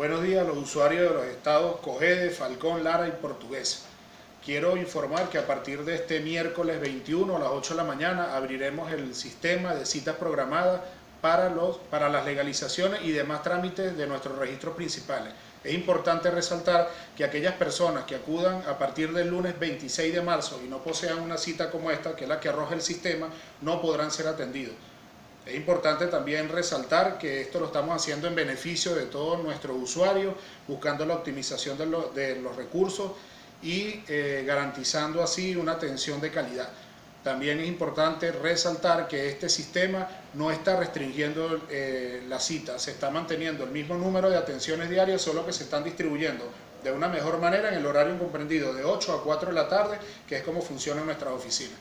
Buenos días a los usuarios de los estados Cogede, Falcón, Lara y Portuguesa. Quiero informar que a partir de este miércoles 21 a las 8 de la mañana abriremos el sistema de citas programadas para, para las legalizaciones y demás trámites de nuestros registros principales. Es importante resaltar que aquellas personas que acudan a partir del lunes 26 de marzo y no posean una cita como esta, que es la que arroja el sistema, no podrán ser atendidos. Es importante también resaltar que esto lo estamos haciendo en beneficio de todos nuestros usuarios, buscando la optimización de, los recursos y eh, garantizando así una atención de calidad. También es importante resaltar que este sistema no está restringiendo eh, la cita, se está manteniendo el mismo número de atenciones diarias, solo que se están distribuyendo de una mejor manera en el horario comprendido de 8 a 4 de la tarde, que es como funciona nuestra oficina.